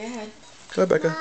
Go ahead. Go, Becca.